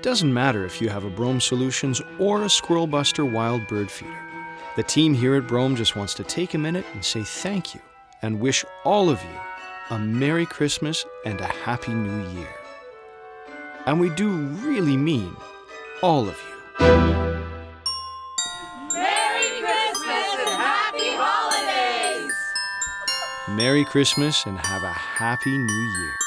It doesn't matter if you have a Brome Solutions or a Squirrel Buster wild bird feeder. The team here at Brome just wants to take a minute and say thank you and wish all of you a Merry Christmas and a Happy New Year. And we do really mean all of you. Merry Christmas and Happy Holidays! Merry Christmas and have a Happy New Year.